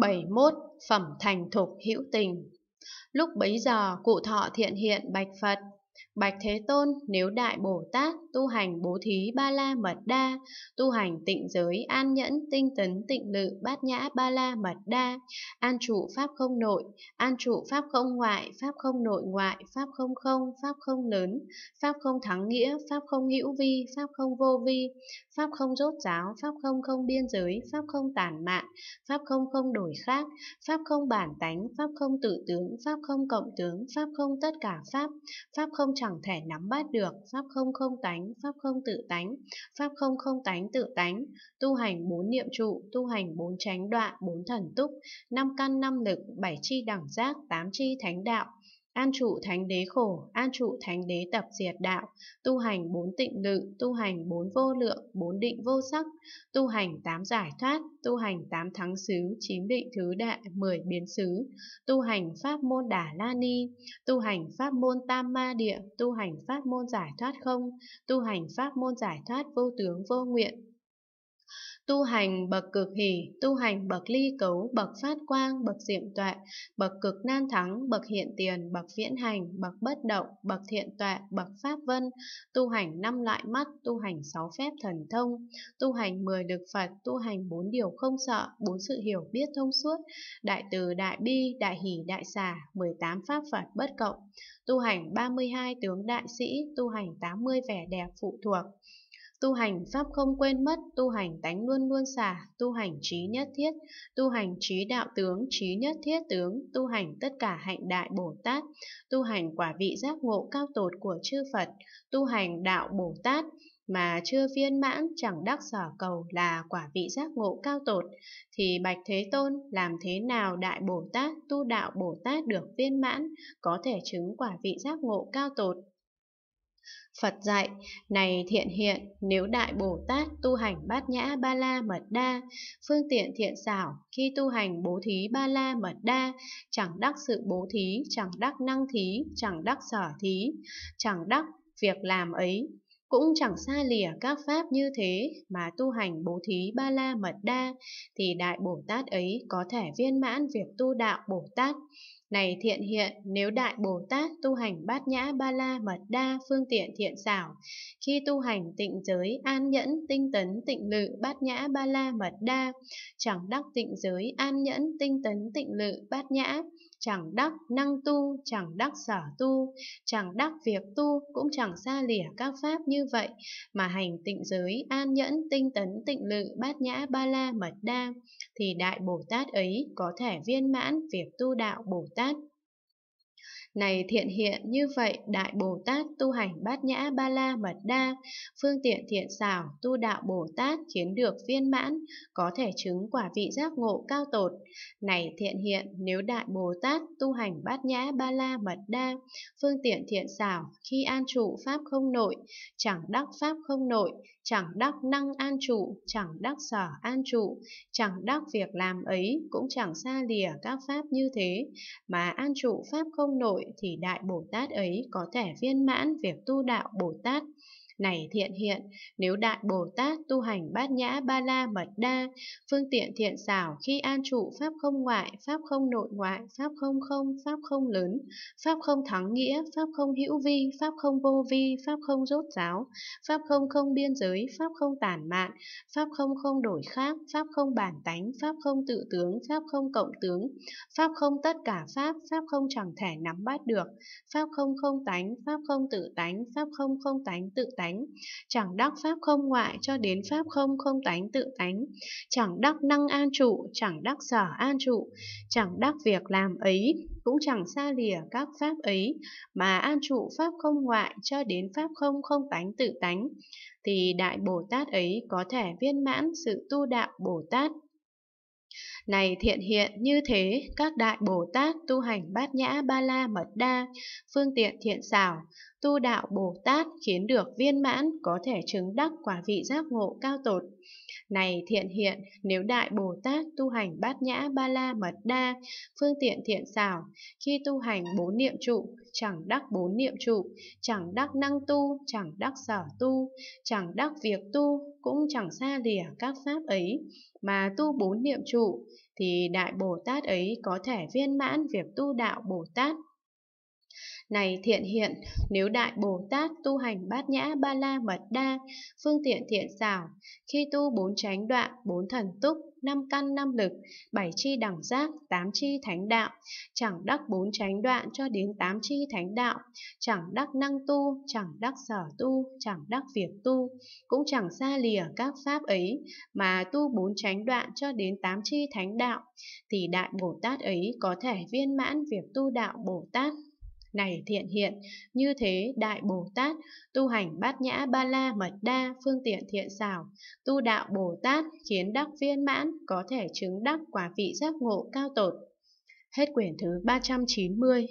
71. Phẩm thành thục hữu tình Lúc bấy giờ, cụ thọ thiện hiện bạch Phật Bạch Thế Tôn, nếu Đại Bồ Tát tu hành bố thí ba la mật đa, tu hành tịnh giới an nhẫn tinh tấn tịnh lự bát nhã ba la mật đa, an trụ pháp không nội, an trụ pháp không ngoại, pháp không nội ngoại, pháp không không, pháp không lớn, pháp không thắng nghĩa, pháp không hữu vi, pháp không vô vi, pháp không rốt giáo, pháp không không biên giới, pháp không tàn mạn, pháp không không đổi khác, pháp không bản tánh, pháp không tự tướng, pháp không cộng tướng, pháp không tất cả pháp, pháp không không chẳng thể nắm bắt được, pháp không không tánh, pháp không tự tánh, pháp không không tánh tự tánh, tu hành bốn niệm trụ, tu hành bốn chánh đoạn, bốn thần túc, năm căn năm lực, bảy chi đẳng giác, tám chi thánh đạo, An trụ thánh đế khổ, an trụ thánh đế tập diệt đạo, tu hành bốn tịnh lự, tu hành bốn vô lượng, bốn định vô sắc, tu hành tám giải thoát, tu hành tám thắng xứ, chín định thứ đại, mười biến xứ, tu hành pháp môn đà la ni, tu hành pháp môn tam ma địa, tu hành pháp môn giải thoát không, tu hành pháp môn giải thoát vô tướng vô nguyện, tu hành bậc cực hỷ, tu hành bậc ly cấu, bậc phát quang, bậc diệm tuệ, bậc cực nan thắng, bậc hiện tiền, bậc viễn hành, bậc bất động, bậc thiện tuệ, bậc pháp vân, tu hành năm loại mắt, tu hành sáu phép thần thông, tu hành mười lực Phật, tu hành bốn điều không sợ, bốn sự hiểu biết thông suốt, đại từ, đại bi, đại hỷ, đại xả, mười tám pháp Phật bất cộng, tu hành ba mươi hai tướng đại sĩ, tu hành tám mươi vẻ đẹp phụ thuộc, Tu hành pháp không quên mất, tu hành tánh luôn luôn xả, tu hành trí nhất thiết, tu hành trí đạo tướng, trí nhất thiết tướng, tu hành tất cả hạnh đại Bồ Tát, tu hành quả vị giác ngộ cao tột của chư Phật, tu hành đạo Bồ Tát, mà chưa viên mãn chẳng đắc sở cầu là quả vị giác ngộ cao tột, thì Bạch Thế Tôn làm thế nào Đại Bồ Tát tu đạo Bồ Tát được viên mãn, có thể chứng quả vị giác ngộ cao tột. Phật dạy, này thiện hiện, nếu Đại Bồ Tát tu hành bát nhã ba la mật đa, phương tiện thiện xảo, khi tu hành bố thí ba la mật đa, chẳng đắc sự bố thí, chẳng đắc năng thí, chẳng đắc sở thí, chẳng đắc việc làm ấy, cũng chẳng xa lìa các pháp như thế mà tu hành bố thí ba la mật đa, thì Đại Bồ Tát ấy có thể viên mãn việc tu đạo Bồ Tát, này thiện hiện, nếu Đại Bồ Tát tu hành bát nhã ba la mật đa phương tiện thiện xảo, khi tu hành tịnh giới an nhẫn tinh tấn tịnh lự bát nhã ba la mật đa, chẳng đắc tịnh giới an nhẫn tinh tấn tịnh lự bát nhã, chẳng đắc năng tu, chẳng đắc sở tu, chẳng đắc việc tu, cũng chẳng xa lìa các pháp như vậy, mà hành tịnh giới, an nhẫn, tinh tấn, tịnh lự, bát nhã, ba la, mật đa, thì Đại Bồ Tát ấy có thể viên mãn việc tu đạo Bồ Tát. Này thiện hiện như vậy, Đại Bồ Tát tu hành bát nhã ba la mật đa, phương tiện thiện xảo, tu đạo Bồ Tát khiến được viên mãn, có thể chứng quả vị giác ngộ cao tột. Này thiện hiện, nếu Đại Bồ Tát tu hành bát nhã ba la mật đa, phương tiện thiện xảo, khi an trụ pháp không nội, chẳng đắc pháp không nội, chẳng đắc năng an trụ, chẳng đắc sở an trụ, chẳng đắc việc làm ấy, cũng chẳng xa lìa các pháp như thế, mà an trụ pháp không nội thì Đại Bồ Tát ấy có thể viên mãn việc tu đạo Bồ Tát. Này thiện hiện, nếu Đại Bồ Tát tu hành bát nhã ba la mật đa, phương tiện thiện xảo khi an trụ pháp không ngoại, pháp không nội ngoại, pháp không không, pháp không lớn, pháp không thắng nghĩa, pháp không hữu vi, pháp không vô vi, pháp không rốt giáo, pháp không không biên giới, pháp không tản mạn, pháp không không đổi khác, pháp không bản tánh, pháp không tự tướng, pháp không cộng tướng, pháp không tất cả pháp, pháp không chẳng thể nắm bắt được, pháp không không tánh, pháp không tự tánh, pháp không không tánh tự tánh tánh, chẳng đắc pháp không ngoại cho đến pháp không không tánh tự tánh, chẳng đắc năng an trụ, chẳng đắc sở an trụ, chẳng đắc việc làm ấy, cũng chẳng xa lìa các pháp ấy, mà an trụ pháp không ngoại cho đến pháp không không tánh tự tánh, thì Đại Bồ Tát ấy có thể viên mãn sự tu đạo Bồ Tát này thiện hiện như thế, các đại Bồ Tát tu hành bát nhã ba la mật đa, phương tiện thiện xảo, tu đạo Bồ Tát khiến được viên mãn có thể chứng đắc quả vị giác ngộ cao tột. Này thiện hiện, nếu Đại Bồ Tát tu hành bát nhã ba la mật đa, phương tiện thiện xảo, khi tu hành bốn niệm trụ, chẳng đắc bốn niệm trụ, chẳng đắc năng tu, chẳng đắc sở tu, chẳng đắc việc tu, cũng chẳng xa lìa các pháp ấy, mà tu bốn niệm trụ, thì Đại Bồ Tát ấy có thể viên mãn việc tu đạo Bồ Tát này thiện hiện, nếu Đại Bồ Tát tu hành bát nhã ba la mật đa, phương tiện thiện xảo, khi tu bốn chánh đoạn, bốn thần túc, năm căn năm lực, bảy chi đẳng giác, tám chi thánh đạo, chẳng đắc bốn chánh đoạn cho đến tám chi thánh đạo, chẳng đắc năng tu, chẳng đắc sở tu, chẳng đắc việc tu, cũng chẳng xa lìa các pháp ấy, mà tu bốn chánh đoạn cho đến tám chi thánh đạo, thì Đại Bồ Tát ấy có thể viên mãn việc tu đạo Bồ Tát này thiện hiện, như thế Đại Bồ Tát, tu hành bát nhã ba la mật đa, phương tiện thiện xảo, tu đạo Bồ Tát khiến đắc viên mãn, có thể chứng đắc quả vị giác ngộ cao tột. Hết quyển thứ 390